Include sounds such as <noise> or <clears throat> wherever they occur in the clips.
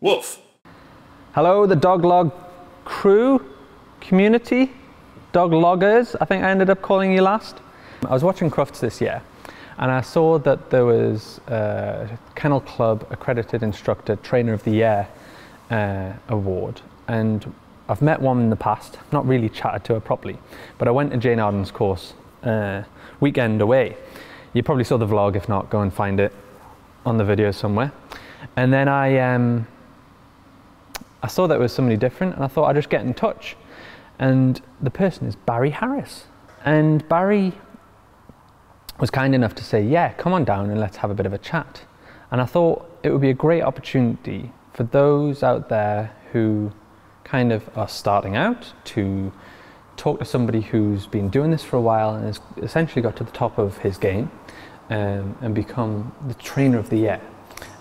Woof. Hello, the dog log crew, community, dog loggers, I think I ended up calling you last. I was watching Crufts this year and I saw that there was a Kennel Club Accredited Instructor Trainer of the Year uh, award. And I've met one in the past, not really chatted to her properly, but I went to Jane Arden's course uh, weekend away. You probably saw the vlog, if not, go and find it on the video somewhere. And then I, um, I saw that it was somebody different and I thought I'd just get in touch. And the person is Barry Harris. And Barry was kind enough to say, yeah, come on down and let's have a bit of a chat. And I thought it would be a great opportunity for those out there who kind of are starting out to talk to somebody who's been doing this for a while and has essentially got to the top of his game um, and become the trainer of the year.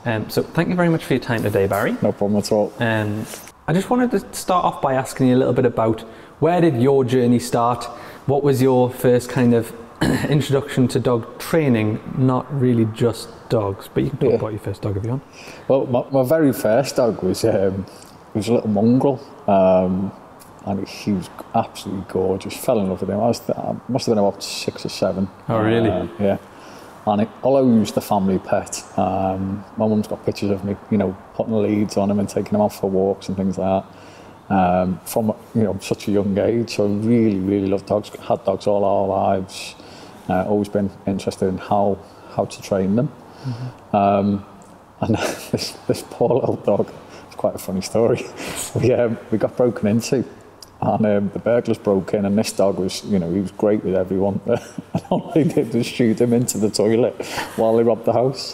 Um, so thank you very much for your time today, Barry. No problem at all. Um, I just wanted to start off by asking you a little bit about where did your journey start? What was your first kind of <clears throat> introduction to dog training? Not really just dogs, but you can talk Yeah. about your first dog if you want. Well, my, my very first dog was um, was a little mongrel, um, and he was absolutely gorgeous. Fell in love with him. I was I must have been about six or seven. Oh, really? Uh, yeah. And it, was the family pet, um, my mum's got pictures of me, you know, putting leads on him and taking him out for walks and things like that. Um, from you know such a young age, so I really, really love dogs. Had dogs all our lives. Uh, always been interested in how how to train them. Um, and <laughs> this, this poor little dog, it's quite a funny story. <laughs> we, um, we got broken into and um, the burglars broke in and this dog was, you know, he was great with everyone. <laughs> all they did was shoot him into the toilet while they robbed the house.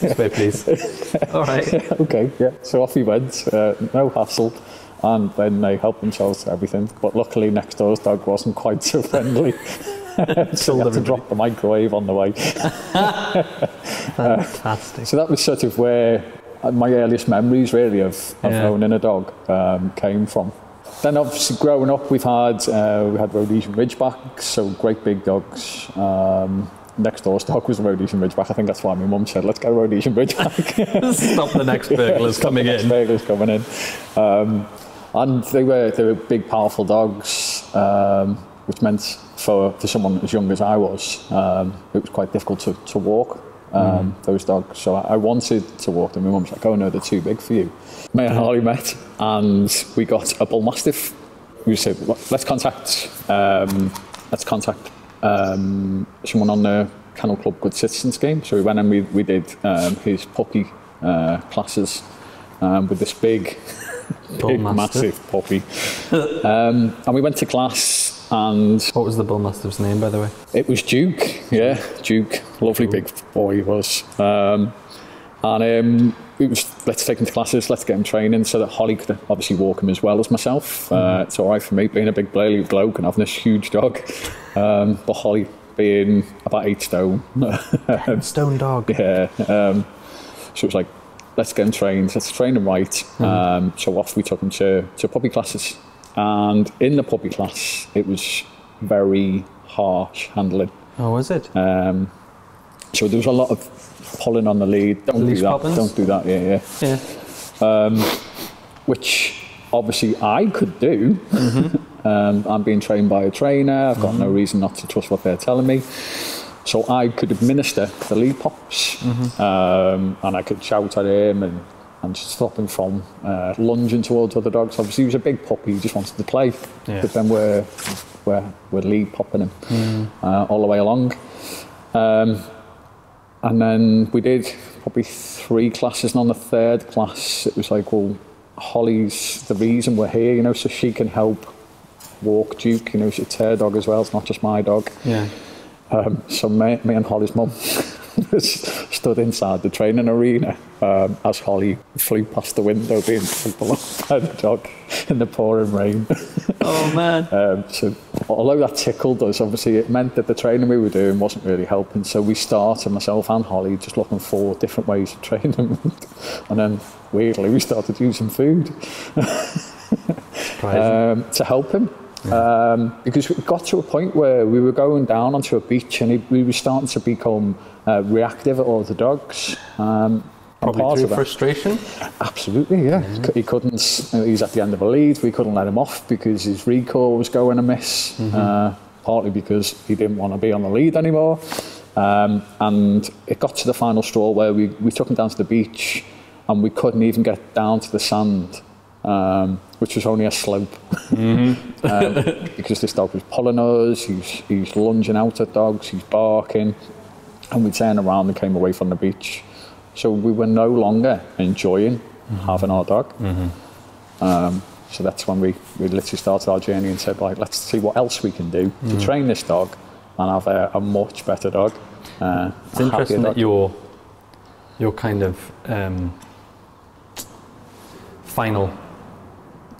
This way, please. <laughs> All right. okay, yeah. So off he went, uh, no hassle. And then they helped themselves to everything. But luckily next door's dog wasn't quite so friendly. <laughs> so had to drop the microwave on the way. Fantastic. So that was sort of where my earliest memories really of, of Yeah. owning a dog um, came from. Then obviously growing up we've had uh, we had Rhodesian Ridgebacks, so great big dogs. Um, next door's dog was a Rhodesian Ridgeback. I think that's why my mum said, let's go Rhodesian Ridgeback. <laughs> Stop the next burglars <laughs> coming in. Burglars coming in. Um, and they were they were big, powerful dogs, um, which meant for, for someone as young as I was, um, it was quite difficult to, to walk um, those dogs. So I, I wanted to walk them. My mum was like, "Oh no, they're too big for you." Me and Harley met, and we got a bull mastiff. We said, "Let's contact, um, let's contact um, someone on the Kennel Club Good Citizen scheme." So we went and we, we did um, his puppy uh, classes um, with this big, <laughs> big massive puppy. um, and we went to class, and What was the bull mastiff's name, by the way? it was Duke. Yeah, Duke, lovely big boy he was. Um, and um, it was let's take him to classes, let's get him training, so that Holly could obviously walk him as well as myself. Uh, it's all right for me being a big burly bloke and having this huge dog, um, but Holly being about eight stone. <laughs> Stone dog. Yeah. Um, so it was like, let's get him trained, let's train him right. Mm-hmm. Um, so off we took him to, to puppy classes. And in the puppy class, it was very harsh handling. Oh, was it? Um, so there was a lot of pulling on the lead. Don't do that. poppins? Don't do that. Yeah, yeah. Yeah. Which obviously I could do. <laughs> um, I'm being trained by a trainer. I've got no reason not to trust what they're telling me. So I could administer the lead pops, um, and I could shout at him and, and stop him from uh, lunging towards other dogs. Obviously, he was a big puppy; he just wanted to play. Yeah. But then we're we're, we're lead popping him uh, all the way along. Um, and then we did probably three classes, and on the third class, it was like, well, Holly's the reason we're here, you know, so she can help walk Duke, you know, it's her dog as well, it's not just my dog. Yeah. Um, so me, me and Holly's mum stood inside the training arena um, as Holly flew past the window being pulled along by the dog in the pouring rain. Oh, man. <laughs> um, so although that tickled us, obviously it meant that the training we were doing wasn't really helping. So we started, myself and Holly, just looking for different ways of training. <laughs> and then, weirdly, we started using food <laughs> um, to help him. Um, because we got to a point where we were going down onto a beach and he, we were starting to become uh, reactive at all the dogs. Um, Probably through frustration. Absolutely, yeah. He couldn't. he was at the end of a lead. We couldn't let him off because his recall was going amiss. Uh, partly because he didn't want to be on the lead anymore. Um, and it got to the final straw where we, we took him down to the beach and we couldn't even get down to the sand, um, which was only a slope. <laughs> um, because this dog was pulling us, he's, he's lunging out at dogs, he's barking, and we turned around and came away from the beach. So we were no longer enjoying having our dog. Um, so that's when we, we literally started our journey and said, like, let's see what else we can do to train this dog and have a, a much better dog. Uh, It's interesting that your your kind of um, final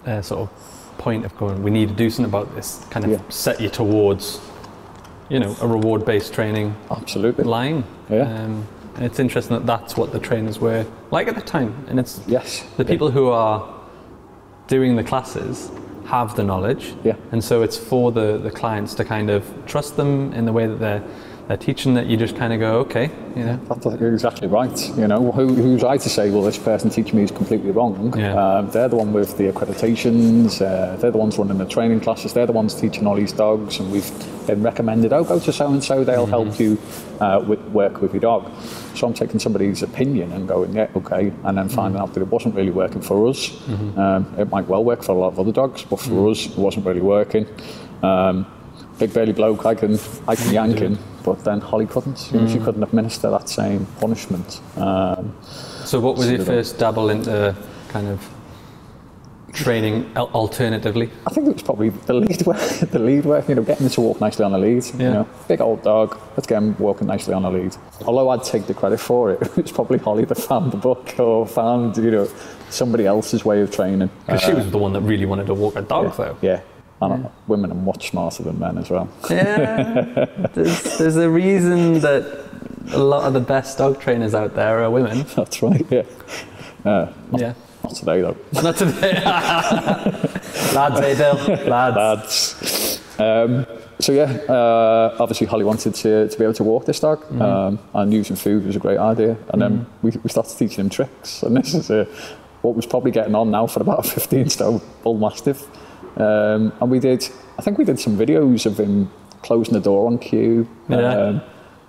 uh, sort of point of going, we need to do something about this, kind of Yeah. set you towards, you know, a reward-based training Absolutely. line. Yeah. Um, and it's interesting that that's what the trainers were like at the time, and it's Yes. the people who are doing the classes have the knowledge Yeah. and so it's for the, the clients to kind of trust them in the way that they're, they're teaching that you just kind of go okay you know That's you're exactly right. You know, who, who's I to say, well, this person teaching me is completely wrong? Yeah. Um, they're the one with the accreditations. Uh, they're the ones running the training classes. They're the ones teaching all these dogs, and we've been recommended. Oh, go to so and so. They'll help you uh, with, work with your dog. So I'm taking somebody's opinion and going, yeah, okay, and then finding out that it wasn't really working for us. Um, it might well work for a lot of other dogs, but for us, it wasn't really working. Um, big burly bloke, I can I can yank him, but then Holly couldn't. Know, She couldn't administer that same punishment. Um, so what was your first dabble into kind of training alternatively I think it was probably the lead work, <laughs> the lead work, you know, getting him to walk nicely on the lead. Yeah. You know, big old dog, let's get him walking nicely on the lead. Although I'd take the credit for it, <laughs> it was probably Holly that found the book or found, you know, somebody else's way of training. because she was the one that really wanted to walk a dog though Women are much smarter than men as well. yeah there's, <laughs> there's a reason that a lot of the best dog trainers out there are women <laughs> That's right, yeah. Uh, yeah not today though. not today <laughs> lads eh Dale lads lads. Um, so yeah, uh, obviously Holly wanted to, to be able to walk this dog, um, and using food was a great idea. And then we, we started teaching him tricks, and this is a, what was probably getting on now for about a 15 stone bull mastiff. Um, and we did, I think we did some videos of him closing the door on cue. Yeah. Um,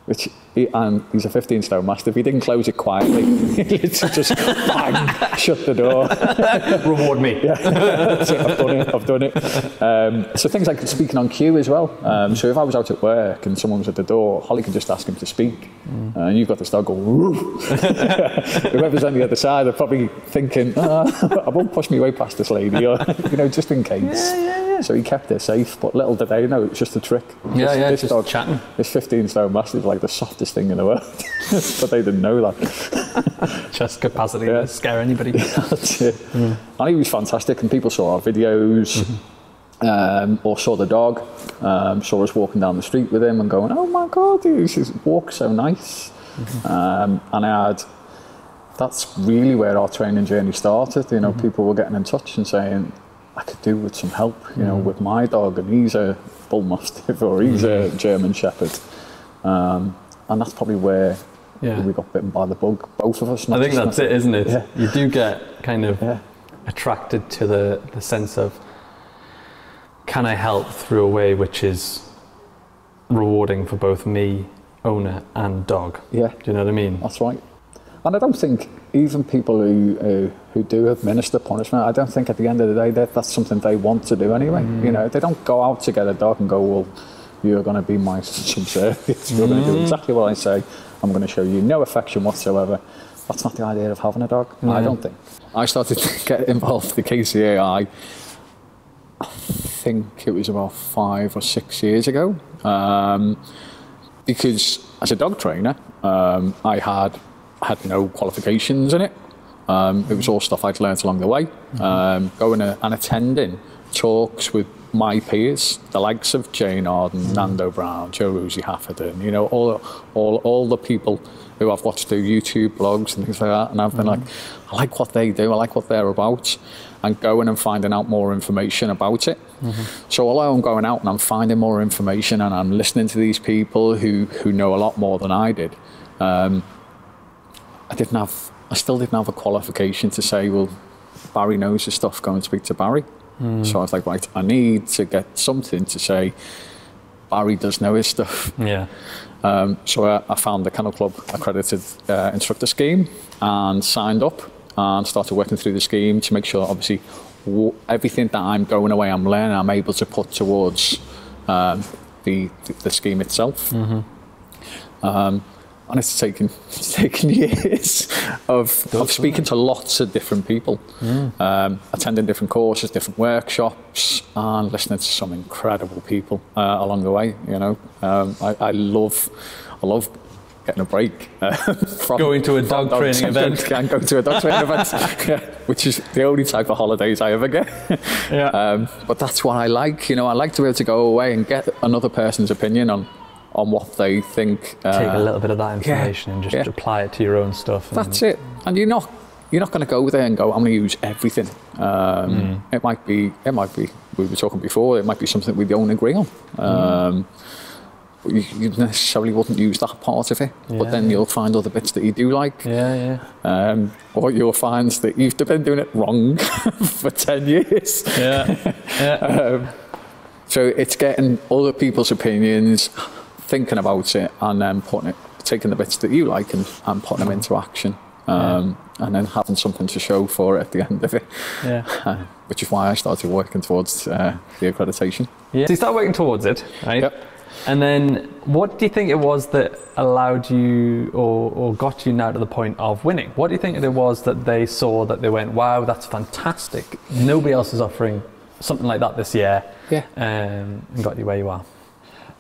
which he, and he's a 15 stone mastiff. He didn't close it quietly. <laughs> he just bang, shut the door. <laughs> reward me it, I've done it. I've done it. Um, so things like speaking on cue as well. Um, so if I was out at work and someone was at the door, Holly could just ask him to speak, uh, and you've got this dog going. Whoever's on the other side are probably thinking, oh, "I won't push me way past this lady," or <laughs> you know, just in case. Yeah, yeah, yeah. So he kept it safe, but little did they know it was just a trick. Yeah, This- yeah, this just dog, chatting. This 15 stone mastiff like the softest thing in the world, <laughs> but they didn't know that. <laughs> chest capacity Yeah. to scare anybody. <laughs> That's it. And he was fantastic, and people saw our videos um, or saw the dog, um, saw us walking down the street with him and going, "Oh my God, he walks so nice." Um, and I had that's really where our training journey started. You know, people were getting in touch and saying, "I could do with some help." You know, with my dog, and he's a bull mastiff or he's a German shepherd, um, and that's probably where. Yeah. We got bitten by the bug, both of us. I think that's it, isn't it? Yeah. You do get kind of Yeah. attracted to the, the sense of can I help through a way which is rewarding for both me, owner, and dog. Yeah. Do you know what I mean? That's right. And I don't think even people who uh, who do administer punishment, I don't think at the end of the day that that's something they want to do anyway. You know, they don't go out to get a dog and go, well, you're going to be my subservient. <laughs> You're going to do exactly what I say. I'm going to show you no affection whatsoever. That's not the idea of having a dog. I don't think. I started to get involved with the KCAI. I think it was about five or six years ago. Um, because as a dog trainer, um, I had had no qualifications in it. Um, it was all stuff I'd learnt along the way. Um, going and attending talks with my peers, the likes of Jane Arden, Nando Brown, Jo Rosie Haffenden, you know, all, all, all the people who I've watched their YouTube blogs and things like that. And I've been like, I like what they do, I like what they're about. And going and finding out more information about it. So although I'm going out and I'm finding more information and I'm listening to these people who, who know a lot more than I did, um, I didn't have I still didn't have a qualification to say, well, Barry knows his stuff, go and speak to Barry. So I was like, right, I need to get something to say, Barry does know his stuff. Yeah. Um, so I, I found the Kennel Club accredited uh, instructor scheme and signed up and started working through the scheme to make sure, obviously, w- everything that I'm going away, I'm learning, I'm able to put towards um, the, the the scheme itself. Um, and it's taken it's <laughs> taken years of, of speaking to lots of different people, um, attending different courses, different workshops, and listening to some incredible people uh, along the way. You know, um, I, I love I love getting a break uh, <laughs> from <laughs> Going to a dog training dogs. event. Can go to a dog training event, yeah, which is the only type of holidays I ever get. Yeah. Um, but that's what I like. You know, I like to be able to go away and get another person's opinion on on what they think. Uh, Take a little bit of that information and just yeah. apply it to your own stuff. and- that's it. And you're not you're not going to go there and go. I'm going to use everything. Um, Mm. It might be. It might be. We were talking before. It might be something we don't agree on. Mm. Um, you, necessarily wouldn't use that part of it. But then yeah. you'll find other bits that you do like. Yeah, yeah. Um, or you'll find that you've been doing it wrong <laughs> for 10 years. Yeah. <laughs> yeah. Um, so it's getting other people's opinions, thinking about it, and then putting it, taking the bits that you like and, and putting them into action. Um, And then having something to show for it at the <laughs> end of it, yeah. uh, <laughs> which is why I started working towards uh, the accreditation. Yeah. So you start working towards it, right? Yep. And then what do you think it was that allowed you or, or got you now to the point of winning? What do you think it was that they saw that they went, wow, that's fantastic. Nobody else is offering something like that this year Yeah. um, and got you where you are?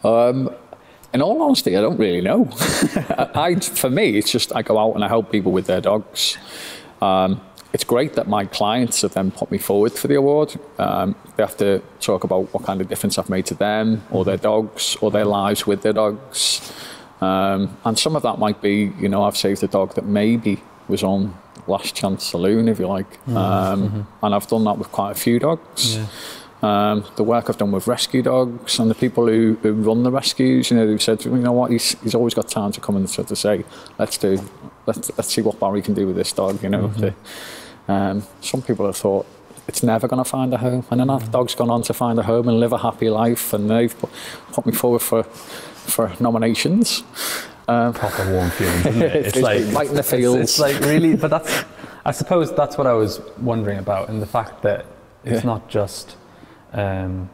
Um, in all honesty, I don't really know. <laughs> I, for me, it's just I go out and I help people with their dogs. Um, it's great that my clients have then put me forward for the award. Um, they have to talk about what kind of difference I've made to them, or their dogs, or their lives with their dogs. Um, and some of that might be, you know, I've saved a dog that maybe was on last chance saloon, if you like. Um, And I've done that with quite a few dogs. Um, the work I've done with rescue dogs and the people who, who run the rescues, you know, who've said, you know what, he's, he's always got time to come and sort of say, let's do, let's, let's see what Barry can do with this dog, you know. The- um, some people have thought it's never going to find a home, and then that dog's gone on to find a home and live a happy life, and they've put, put me forward for for nominations. Um, Proper warm feelings, isn't it? <laughs> It's right in the it's- fields. It's, like really, but that's, I suppose that's what I was wondering about, and the fact that it's Yeah. not just, um,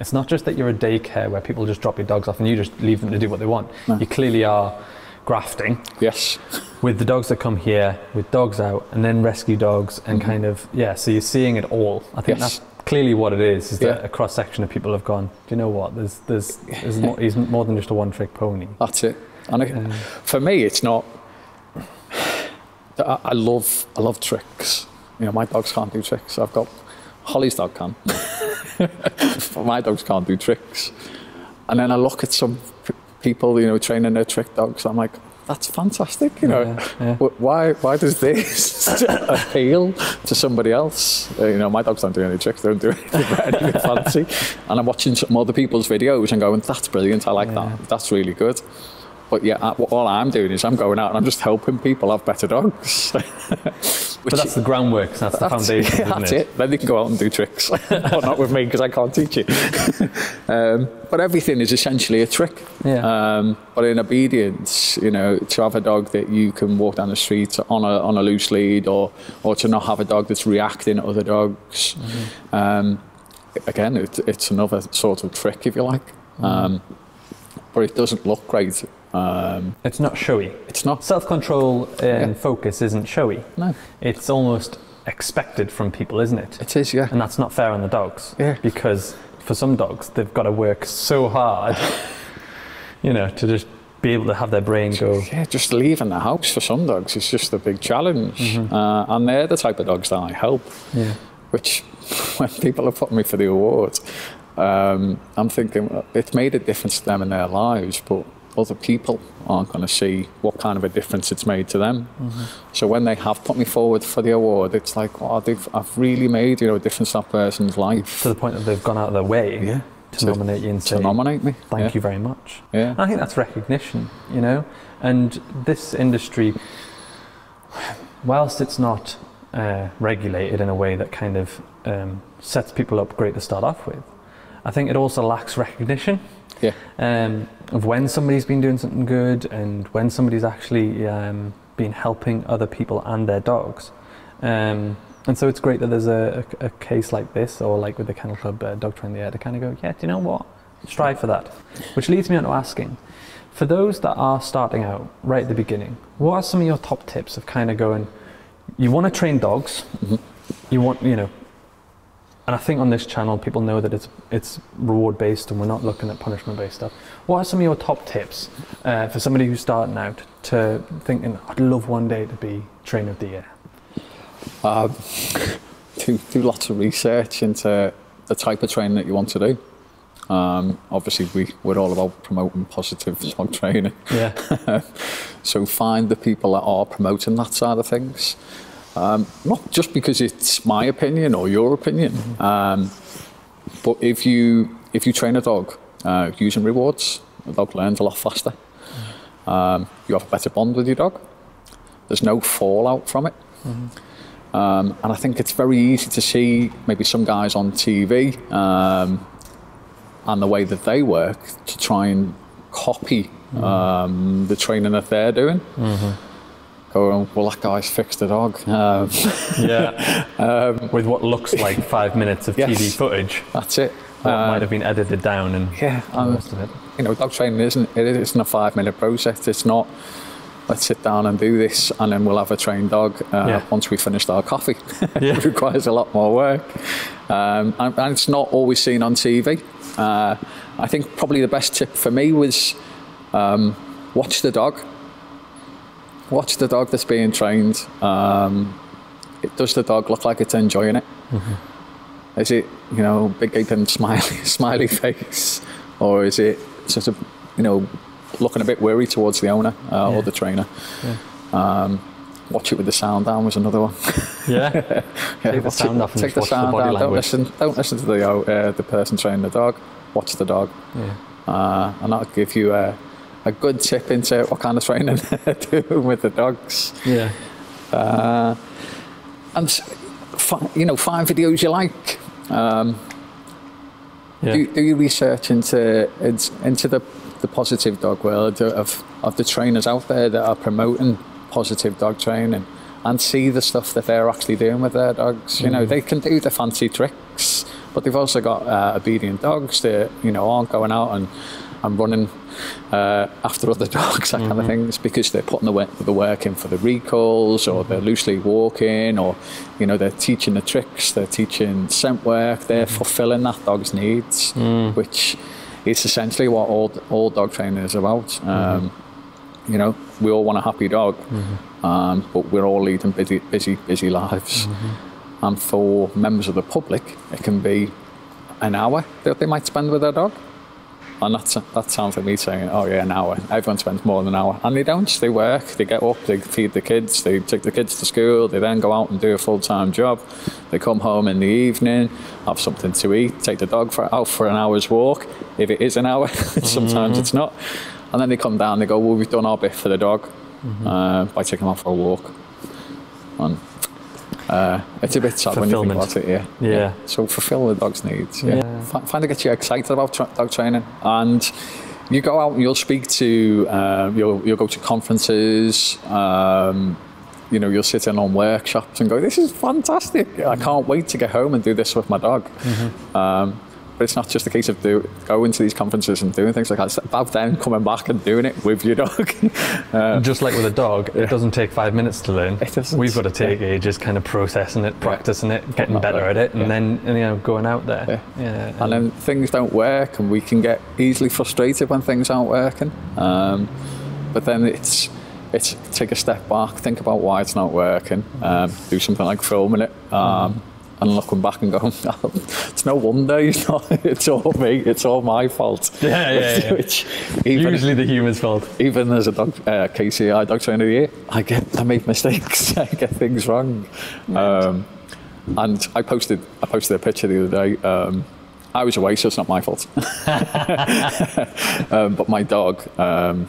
it's not just that you're a daycare where people just drop your dogs off and you just leave them to do what they want. No. You clearly are grafting yes, with the dogs that come here, with dogs out, and then rescue dogs, and kind of yeah. So you're seeing it all. I think Mm-hmm. Yes. that's clearly what it is. Is that a cross section of people have gone? Do you know what? There's there's, there's more, he's more than just a one trick pony. that's it. And it, for me, it's not. I, I love I love tricks. You know, my dogs can't do tricks. I've got Holly's dog can, <laughs> my dogs can't do tricks. And then I look at some people, you know, training their trick dogs. I'm like, that's fantastic. You know, Yeah, yeah. Why why does this <laughs> appeal to somebody else? Uh, you know, my dogs don't do any tricks. They don't do <laughs> anything, anything fancy. And I'm watching some other people's videos and going, that's brilliant. I like Yeah. that. That's really good. But yeah, I- all I'm doing is I'm going out and I'm just helping people have better dogs. <laughs> But that's the groundwork. That's the that's, foundation, <laughs> isn't that's it? it. Then they can go out and do tricks. <laughs> but not with me because I can't teach it. um, but everything is essentially a trick. Yeah. Um, but in obedience, you know, to have a dog that you can walk down the street on a, on a loose lead or, or to not have a dog that's reacting to other dogs. Mm-hmm. Um, again, it, it's another sort of trick, if you like. Mm. Um, but it doesn't look great. Um, It's not showy. it's not. Self control and Yeah. focus isn't showy. No, It's almost expected from people, isn't it? it is, yeah. And that's not fair on the dogs. Yeah. Because for some dogs, they've got to work so hard, <laughs> you know, to just be able to have their brain go. Yeah, just leaving the house for some dogs is just a big challenge. Uh, and they're the type of dogs that I help, Yeah. which <laughs> when people are putting me for the award, um, I'm thinking well, it's made a difference to them in their lives, but other people aren't going to see what kind of a difference it's made to them. So when they have put me forward for the award, it's like, oh, they've, I've really made you know a difference to that person's life To the point that they've gone out of their way Yeah. to, To- nominate you and to say, nominate me. thank yeah. you very much. Yeah. I think that's recognition, you know? And this industry, whilst it's not uh, regulated in a way that kind of um, sets people up great to start off with, I think it also lacks recognition Yeah. um, of when somebody's been doing something good and when somebody's actually um, been helping other people and their dogs. Um, and so it's great that there's a, a, a case like this, or like with the Kennel Club uh, Dog Train the Air, to kind of go, yeah, do you know what? Strive for that. Which leads me on to asking, for those that are starting out right at the beginning, what are some of your top tips of kind of going, you want to train dogs, you want, you know, and I think on this channel people know that it's it's reward based and we're not looking at punishment based stuff. What are some of your top tips uh, for somebody who's starting out to thinking I'd love one day to be trainer of the year? Um, <laughs> do, do lots of research into the type of training that you want to do. Um, obviously, we, we're all about promoting positive <laughs> dog training. Yeah, <laughs> So find the people that are promoting that side of things. Um, not just because it's my opinion or your opinion, um, but if you if you train a dog uh, using rewards, the dog learns a lot faster. Um, you have a better bond with your dog. There's no fallout from it. Um, and I think it's very easy to see maybe some guys on TV um, and the way that they work to try and copy um, the training that they're doing. Going, well, that guy's fixed the dog. Um, <laughs> yeah. with what looks like <laughs> five minutes of Yes. TV footage that's it. that Uh, might have been edited down and yeah, the and, rest of it. you know, dog training isn't it isn't a five minute process. It's not. Let's sit down and do this, and then we'll have a trained dog uh, Yeah. once we finished our coffee. <laughs> Yeah. it requires a lot more work, um, and, and it's not always seen on TV. Uh, I think probably the best tip for me was um, watch the dog. Watch the dog that's being trained. Um, it, does the dog look like it's enjoying it? Is it, you know, big gaping smiley, <laughs> smiley face, or is it sort of, you know, looking a bit worried towards the owner uh, Yeah. or the trainer? Yeah. Um, watch it with the sound down was another one. Yeah. Yeah, <laughs> Take the sound off take the the body. Don't language. listen. Don't listen to the uh, the person training the dog. Watch the dog, yeah. uh, and that'll give you a, a good tip into what kind of training <laughs> they're doing with the dogs. Yeah. Uh, and you know, find videos you like. Um, Yeah. do, do your research into into, into the, the positive dog world of, of the trainers out there that are promoting positive dog training and see the stuff that they're actually doing with their dogs. You know, they can do the fancy tricks, but they've also got uh, obedient dogs that, you know, aren't going out and, and running uh, after other dogs, that mm-hmm. kind of thing. things, because they're putting the work, the work in for the recalls or they're mm-hmm. loosely walking or, you know, they're teaching the tricks, they're teaching scent work, they're mm-hmm. fulfilling that dog's needs, mm. which is essentially what all, all dog training is about. Um, you know, we all want a happy dog, um, but we're all leading busy, busy, busy lives. And for members of the public, it can be an hour that they might spend with their dog. And that's, that sounds like me saying, oh yeah, an hour. Everyone spends more than an hour. And they don't. They work, they get up, they feed the kids, they take the kids to school, they then go out and do a full-time job. They come home in the evening, have something to eat, take the dog for, out for an hour's walk. If it is an hour, <laughs> sometimes it's not. And then they come down, they go, well, we've done our bit for the dog uh, by taking them out for a walk. And uh, it's a bit sad when you think about it, yeah. Yeah. So fulfill the dog's needs. Yeah. Yeah. Fi- Find it gets you excited about tra- dog training, and you go out and you'll speak to, uh, you'll you'll go to conferences. Um, you know, you'll sit in on workshops and go, "This is fantastic! I can't wait to get home and do this with my dog." Um, but it's not just a case of do, going to these conferences and doing things like that. It's about then coming back and doing it with your dog. <laughs> uh, Just like with a dog, it doesn't take five minutes to learn. It doesn't. We've got to take ages kind of processing it, practicing it, getting better at it, and Yeah. then you know going out there. Yeah. and then things don't work and we can get easily frustrated when things aren't working um, but then it's it's take a step back think about why it's not working um, do something like filming it um, and looking back and going <laughs> it's no wonder it's, <laughs> not, it's all me it's all my fault Yeah, yeah, yeah. <laughs> Which even, Usually the human's fault. even as a dog uh, KCI dog trainer of the year I get I make mistakes I get things wrong um, and I posted I posted a picture the other day. Um, I was away, so it's not my fault. um, but my dog, um,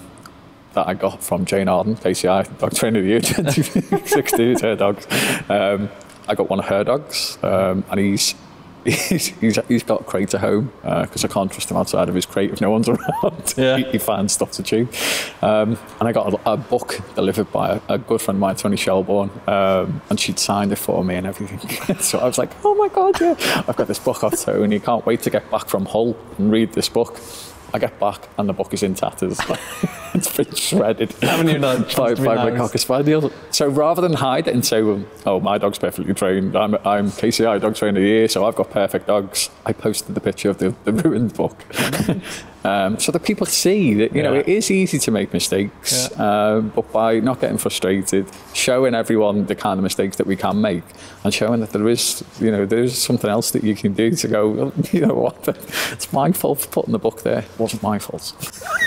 that I got from Jane Arden, KCI, dog trainer of the year 2016, her dogs. Um, I got one of her dogs, um, and he's <laughs> he's, he's, he's got a crate at home because uh, I can't trust him outside of his crate if no one's <laughs> around. Yeah. he, he finds stuff to chew. Um, and I got a, a book delivered by a, a good friend of mine, Tony Shelbourne, um, and she'd signed it for me and everything. <laughs> so I was like, oh my God, yeah, I've got this book off Tony. Can't wait to get back from Hull and read this book. I get back and the book is in tatters. <laughs> it's been shredded. <laughs> Haven't you not by, by my cocker spaniel. So rather than hide it and say, well, "Oh, my dog's perfectly trained. I'm, I'm KCI dog trainer of the year, so I've got perfect dogs," I posted the picture of the, the ruined book, <laughs> um, so that people see that you know it is easy to make mistakes, um, but by not getting frustrated, showing everyone the kind of mistakes that we can make, and showing that there is you know there is something else that you can do to go. Well, <laughs> you know what? <laughs> It's my fault for putting the book there. It wasn't my fault.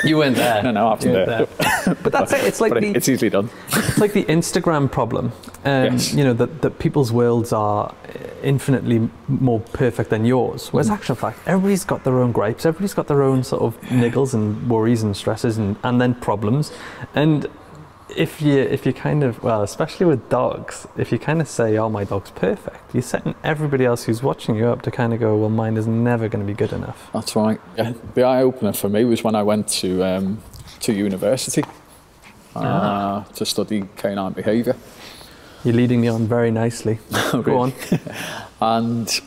You went there. <laughs> No, no, I wasn't You went there. But that's it. It's like the it's easily done. it's like the Instagram problem. Um, Yes. You know that, that people's worlds are infinitely more perfect than yours. Whereas, actual fact, everybody's got their own gripes. Everybody's got their own sort of niggles and worries and stresses and, and then problems. And if you if you kind of well, especially with dogs, if you kind of say, "Oh, my dog's perfect," you're setting everybody else who's watching you up to kind of go, "Well, mine is never going to be good enough." That's right. Yeah. The eye opener for me was when I went to um, to university uh, to study canine behaviour. You're leading me on very nicely. <laughs> Go on. <laughs> And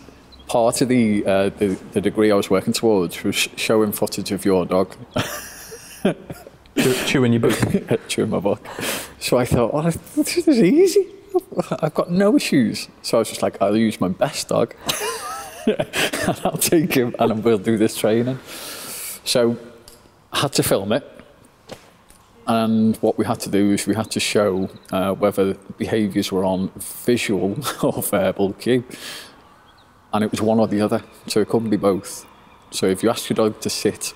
part of the, uh, the the degree I was working towards was showing footage of your dog Chew- Chewing your book. during <laughs> my book. So I thought, oh, this is easy. I've got no issues. So I was just like, I'll use my best dog. <laughs> and I'll take him and we'll do this training. So I had to film it. And what we had to do is we had to show uh, whether behaviours were on visual <laughs> or verbal cue. And it was one or the other. So it couldn't be both. So if you asked your dog to sit,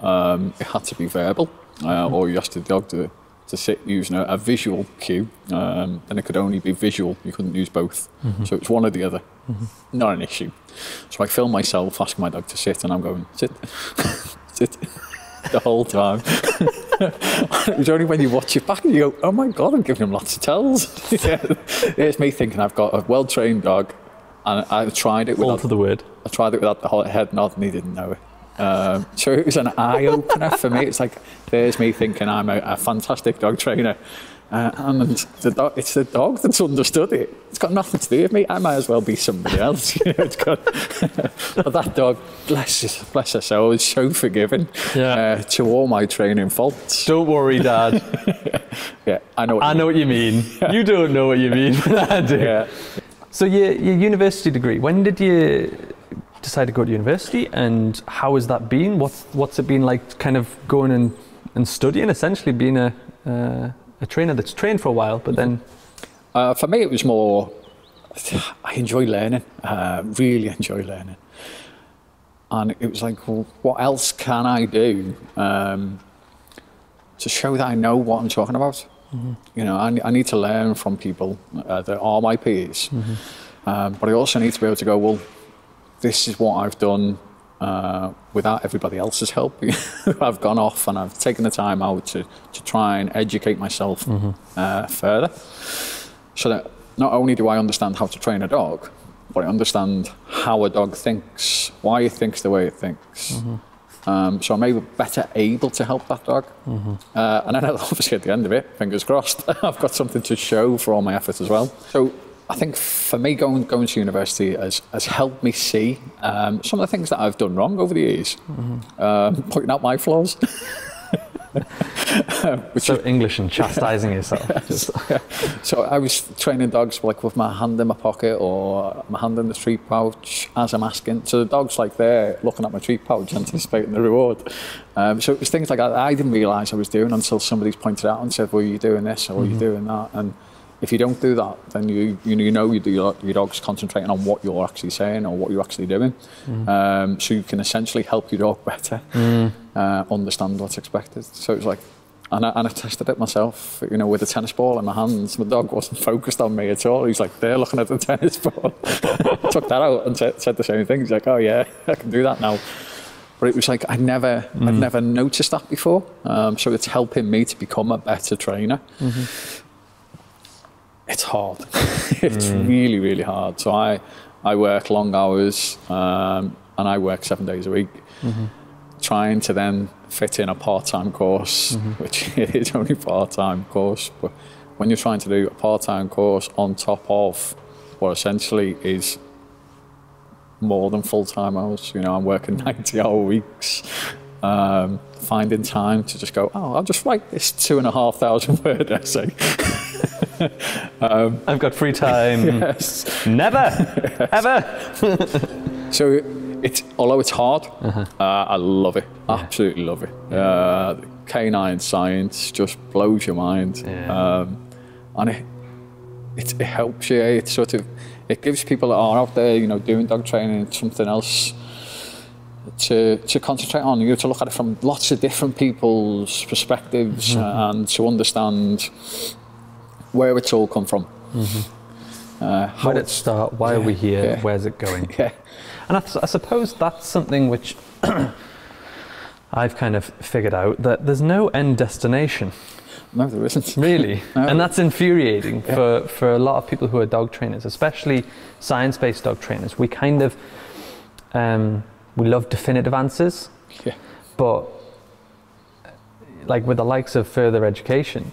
um, it had to be verbal. Uh, or you asked the dog to, to sit using a, a visual cue, um, and it could only be visual. You couldn't use both. So it's one or the other. Not an issue. So I film myself asking my dog to sit, and I'm going, sit, <laughs> sit, the whole time. <laughs> it was only when you watch it back and you go, oh my God, I'm giving him lots of tells. <laughs> yeah. It's me thinking I've got a well trained dog, and I tried it All without to the word. I tried it without the whole head nod and he didn't know it. Um, so it was an eye opener for me. It's like, there's me thinking I'm a, a fantastic dog trainer. Uh, and the dog, it's the dog that's understood it. It's got nothing to do with me. I might as well be somebody else. <laughs> You know, it's got, <laughs> but that dog, bless, his, bless her soul, is so forgiving Yeah. uh, to all my training faults. Don't worry, Dad. <laughs> Yeah, I know. What I you know what you mean. You don't know what you mean, but I do. Yeah. So your, your university degree, when did you decide to go to university and how has that been? What's, what's it been like kind of going and, and studying, essentially being a, uh, a trainer that's trained for a while, but then, Uh, for me, it was more. I enjoy learning. Uh, really enjoy learning. And it was like, well, what else can I do um, to show that I know what I'm talking about? You know, I, I need to learn from people uh, that are my peers, um, but I also need to be able to go, well, this is what I've done uh, without everybody else's help. <laughs> I've gone off and I've taken the time out to, to try and educate myself uh, further. So that not only do I understand how to train a dog, but I understand how a dog thinks, why it thinks the way it thinks. Um, so I'm able, better able to help that dog. Uh, and then <laughs> obviously at the end of it, fingers crossed, <laughs> I've got something to show for all my efforts as well. So I think for me, going, going to university has, has helped me see um, some of the things that I've done wrong over the years, um, pointing out my flaws. <laughs> <laughs> Which so English and chastising yourself. <laughs> Just, So I was training dogs like with my hand in my pocket or my hand in the treat pouch as I'm asking. So the dog's like there looking at my treat pouch, and anticipating the reward. Um, so it was things like that I didn't realise I was doing until somebody's pointed out and said, well, you're doing this or you're doing that. And if you don't do that, then you you, know you do your, your dog's concentrating on what you're actually saying or what you're actually doing. Um, so you can essentially help your dog better uh, understand what's expected. So it's like, and I, and I tested it myself, you know, with a tennis ball in my hands. My dog wasn't focused on me at all. He's like they're looking at the <laughs> tennis ball. <laughs> Took that out and said, said the same thing. He's like, oh yeah, <laughs> I can do that now. But it was like I never, I'd never noticed that before. Um, so it's helping me to become a better trainer. It's hard. <laughs> it's really, really hard. So I, I work long hours, um, and I work seven days a week. Trying to then fit in a part-time course, which <laughs> is only part-time course, but when you're trying to do a part-time course on top of what essentially is more than full-time hours, you know, I'm working <laughs> 90-hour weeks. Um, finding time to just go, oh, I'll just write this two and a half thousand <laughs> word essay. <laughs> I've got free time. <laughs> yes. Never, ever. So it's although it's hard, uh, I love it. Absolutely love it. Uh, canine science just blows your mind, Yeah. um, and it, it it helps you. It sort of it gives people that are out there, you know, doing dog training something else to to concentrate on. You know, to look at it from lots of different people's perspectives and to understand where it's all come from. Uh, how Where did it start? Why are we here? yeah. Where's it going? <laughs> yeah. And I, I suppose that's something which <clears throat> I've kind of figured out that there's no end destination, No, there isn't. <laughs> really. No. And that's infuriating for, for a lot of people who are dog trainers, especially science based dog trainers. We kind of um, we love definitive answers, Yeah. but like with the likes of further education,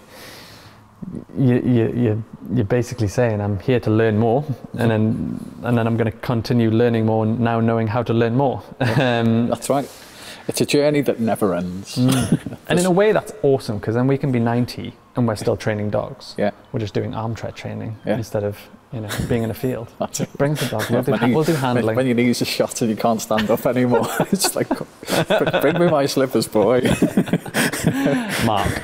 you, you, you, you're basically saying, I'm here to learn more, and then, and then I'm going to continue learning more, and now knowing how to learn more. <laughs> Um, That's right. It's a journey that never ends. <laughs> and in a way, that's awesome because then we can be 90 and we're still training dogs. Yeah, We're just doing armchair training Yeah. instead of you know being in a field. <laughs> Bring the dog. We'll do, When ha- you- we'll do handling. when your knees are shot and you can't stand up anymore, <laughs> it's like, bring me my slippers, boy. <laughs> Mark.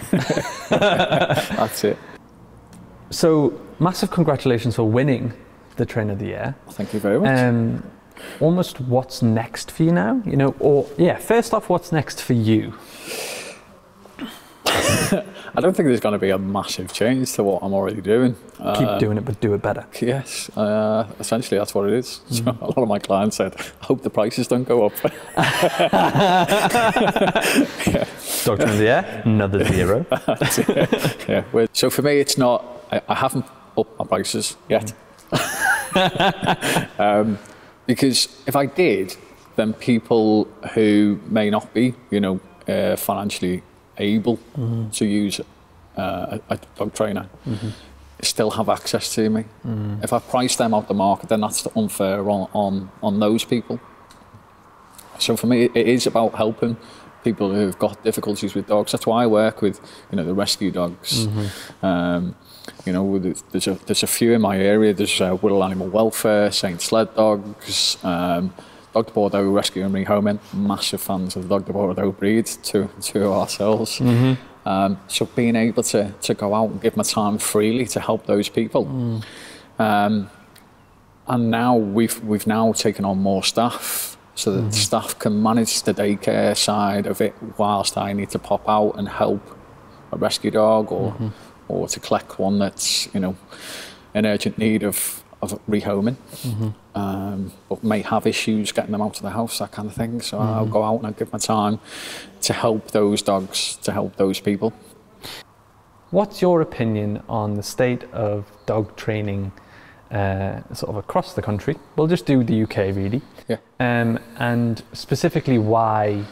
That's it. So massive congratulations for winning the Train of the Year. Thank you very much. Um, almost what's next for you now? You know, or yeah, first off, what's next for you? I don't think there's going to be a massive change to what I'm already doing. Uh, Keep doing it, but do it better. Yes, uh, essentially that's what it is. So <laughs> a lot of my clients said, I hope the prices don't go up. Dog Train of the air, another zero. <laughs> yeah. well, So for me, it's not, I, I haven't upped my prices yet. <laughs> um, because if I did, then people who may not be, you know, uh, financially able to use uh, a, a dog trainer still have access to me. If I price them out the market, then that's unfair on, on, on those people. So for me, it is about helping people who've got difficulties with dogs. That's why I work with, you know, the rescue dogs. Um, you know, there's- there's a, there's a few in my area. There's uh, Whittle Animal Welfare, Saint Sled Dogs, um, Dogue de Bordeaux Rescue and Rehoming. Massive fans of the Dogue de Bordeaux breed to, to ourselves. Mm-hmm. Um, so being able to, to go out and give my time freely to help those people. Mm. Um, and now we've we've now taken on more staff so that the staff can manage the daycare side of it whilst I need to pop out and help a rescue dog or mm-hmm. or to collect one that's you know in urgent need of of rehoming um, but may have issues getting them out of the house that kind of thing so I'll go out and I'll give my time to help those dogs to help those people What's your opinion on the state of dog training, uh, sort of across the country? We'll just do the UK really, yeah um, and specifically why.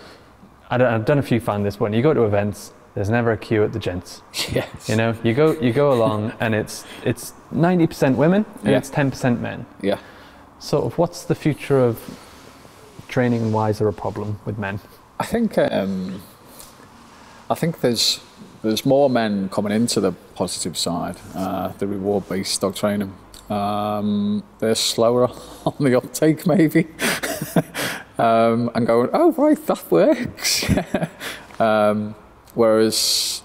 I don't, I don't know if you found this one. You go to events, there's never a queue at the gents. <laughs> yes You know, you go you go along, and it's it's ninety percent women and Yeah. it's ten percent men. yeah Sort of, what's the future of training and why is there a problem with men? I think um, I think there's there's more men coming into the positive side, uh, the reward-based dog training. Um, they're slower <laughs> on the uptake, maybe, <laughs> um, and going, oh right, that works. <laughs> um, whereas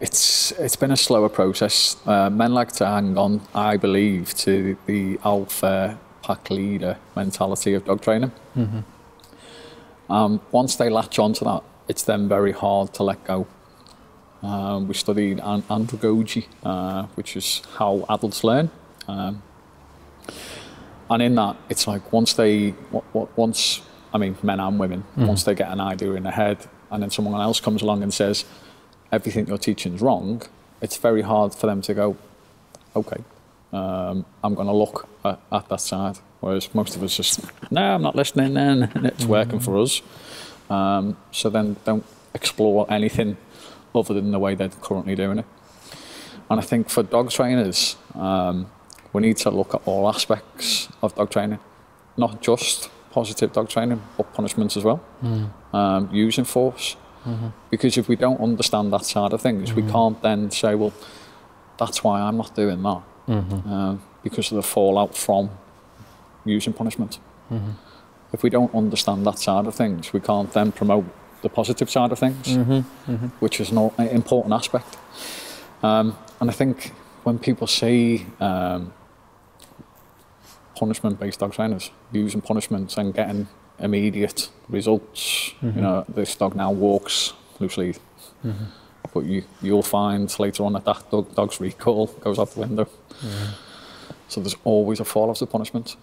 it's it's been a slower process. Uh, men like to hang on, I believe, to the alpha pack leader mentality of dog training. Um, once they latch onto that, it's then very hard to let go. Um, we studied an- andragogy, uh, which is how adults learn. Um, and in that, it's like once they, w- w- once I mean, men and women, once they get an idea in their head, and then someone else comes along and says, everything you're teaching is wrong, it's very hard for them to go, okay, um, I'm going to look at, at that side. Whereas most of us just, no, I'm not listening then, and it's working for us. Um, so then don't explore anything other than the way they're currently doing it. And I think for dog trainers, um, we need to look at all aspects of dog training, not just positive dog training, but punishments as well, um, using force. Because if we don't understand that side of things, we can't then say, well, that's why I'm not doing that, um, because of the fallout from using punishment. If we don't understand that side of things, we can't then promote the positive side of things, which is an important aspect. Um, and I think when people see um, punishment-based dog trainers using punishments and getting immediate results, you know, this dog now walks loosely, but you you'll find later on that that dog, dog's recall goes out the window. So there's always a fall of the punishment,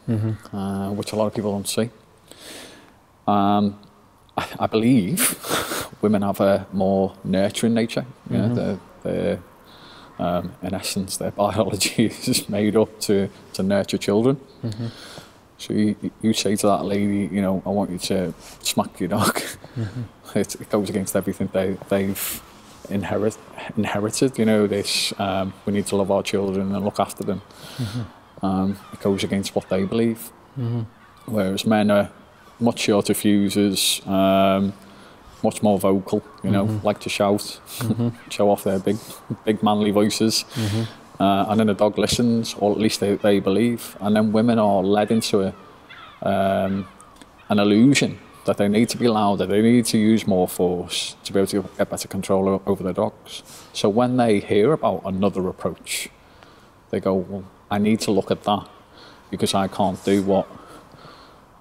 uh, which a lot of people don't see. Um, I, I believe <laughs> women have a more nurturing nature. You know, they're, they're, um, in essence, their <laughs> biology is made up to, to nurture children. So you, you say to that lady, you know, I want you to smack your dog. <laughs> It, it goes against everything they, they've inherit, inherited. You know, this um, we need to love our children and look after them. Um, it goes against what they believe. Whereas men are much shorter fuses, um, much more vocal. You know, like to shout, <laughs> show off their big, big manly voices. Uh, and then the dog listens, or at least they, they believe. And then women are led into a, um, an illusion that they need to be louder, they need to use more force to be able to get better control over their dogs. So when they hear about another approach, they go, well, I need to look at that because I can't do what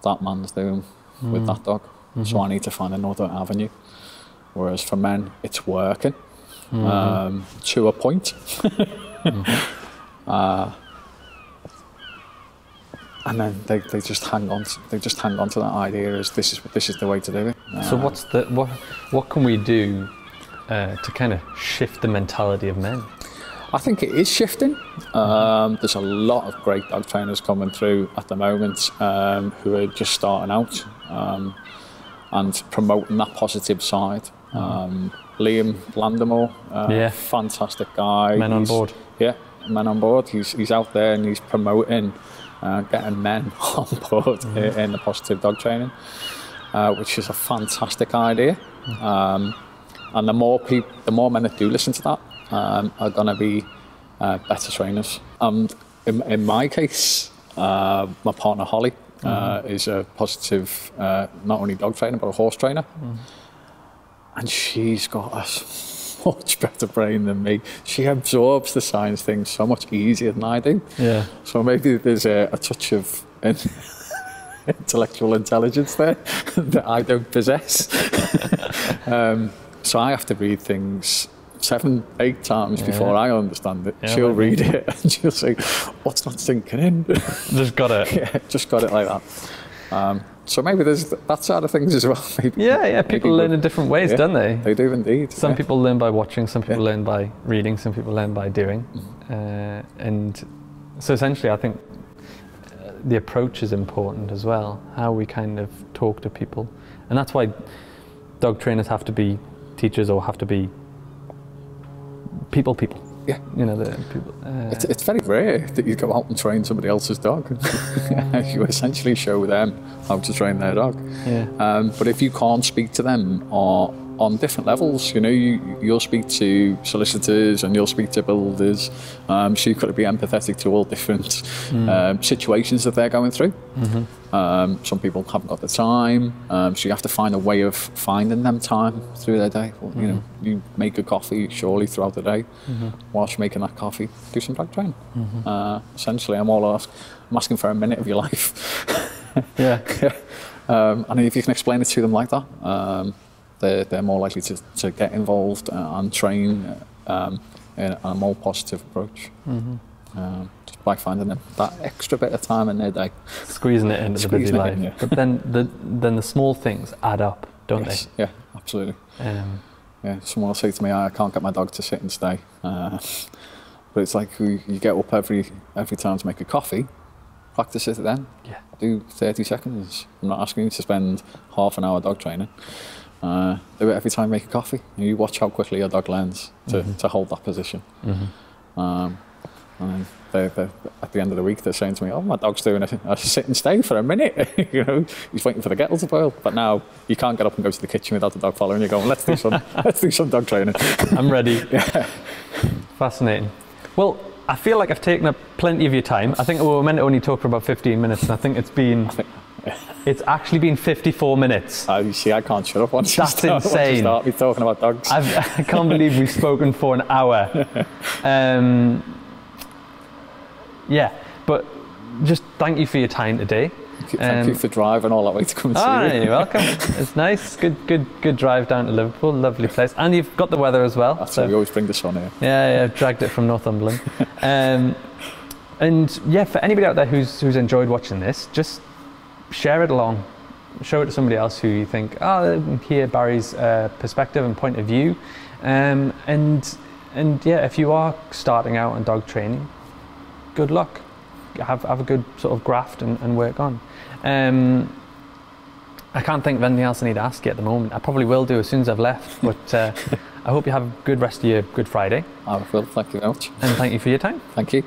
that man's doing with that dog. So I need to find another avenue. Whereas for men, it's working um, to a point. <laughs> uh, and then they, they just hang on to, they just hang on to that idea as this is this is the way to do it. So Uh, what's the what what can we do uh, to kind of shift the mentality of men? I think it is shifting. Um, there's a lot of great dog trainers coming through at the moment um, who are just starting out um, and promoting that positive side. Um, Liam Landemore, uh, Yeah. fantastic guy. Men on board. Yeah, men on board. He's, he's out there and he's promoting uh, getting men <laughs> on board Mm-hmm. in the positive dog training, uh, which is a fantastic idea. Um, and the more people, the more men that do listen to that um, are going to be uh, better trainers. And in, in my case, uh, my partner Holly uh, is a positive, uh, not only dog trainer but a horse trainer, and she's got a s- <laughs> much better brain than me. She absorbs the science things so much easier than I do. Yeah. So maybe there's a, a touch of in- <laughs> intellectual intelligence there <laughs> that I don't possess. um, so I have to read things seven, eight times before I understand it. Yeah, she'll read it and she'll say, "What's not sinking in?" Just got it. yeah, just got it like that. Um, so maybe there's that side of things as well. <laughs> Maybe, Yeah, yeah. People maybe learn in different ways, Yeah. don't they? They do indeed. Some yeah. people learn by watching, some people Yeah. learn by reading, some people learn by doing. Uh, and so essentially, I think uh, the approach is important as well, how we kind of talk to people. And that's why dog trainers have to be teachers or have to be people, people. Yeah. You know, the people. Uh, It's, it's very rare that you go out and train somebody else's dog. <laughs> <laughs> you essentially show them how to train their dog. yeah. Um, but if you can't speak to them or on different levels, you know, you, you'll speak to solicitors and you'll speak to builders. Um, so you've got to be empathetic to all different um, situations that they're going through. Um, some people haven't got the time, um, so you have to find a way of finding them time through their day. Well, you know, you make a coffee surely throughout the day. Whilst you're making that coffee, do some dog training. Uh, essentially, I'm all ask, I'm asking for a minute of your life. yeah. <laughs> um, and if you can explain it to them like that, um, they're, they're more likely to, to get involved and train um, in a more positive approach. um, just by finding them that extra bit of time in their day. Squeezing it into the busy life. in, yeah. But then the then the small things add up, don't Yes, yeah, absolutely. Um, Yeah, someone will say to me, I can't get my dog to sit and stay. Uh, <laughs> but it's like you, you get up every every time to make a coffee, practice it then. yeah. Do 30 seconds. I'm not asking you to spend half an hour dog training. Uh, do it every time you make a coffee. You watch how quickly your dog learns to, to hold that position. Mm-hmm. Um, and then they they at the end of the week, they're saying to me, "Oh, my dog's doing a, a sit and stay for a minute. <laughs> you know, he's waiting for the kettle to boil." But now you can't get up and go to the kitchen without the dog following you. Going, "Let's do some, <laughs> let's do some dog training." <laughs> I'm ready. Fascinating. Well, I feel like I've taken up plenty of your time. I think we were meant to only talk for about 15 minutes, and I think it's been, it's actually been 54 minutes. Uh, you see, I can't shut up once That's you start, insane. you start me talking about dogs. I've, I can't believe we've spoken for an hour. <laughs> Um, yeah, but just thank you for your time today. Thank um, you for driving all that way to come and see Ah, me. you're welcome. It's <laughs> nice. Good, good, good drive down to Liverpool. Lovely place, and you've got the weather as well. That's so- why we always bring the sun here. Yeah, yeah, dragged it from Northumberland. <laughs> um, and yeah, for anybody out there who's who's enjoyed watching this, just share it along, show it to somebody else who you think, oh, hear Barry's uh, perspective and point of view, um, and and yeah, if you are starting out in dog training, good luck. Have have a good sort of graft and, and work on. Um, I can't think of anything else I need to ask you at the moment. I probably will do as soon as I've left, <laughs> but uh, I hope you have a good rest of your Good Friday I will. Thank you very much. and thank you for your time. Thank you.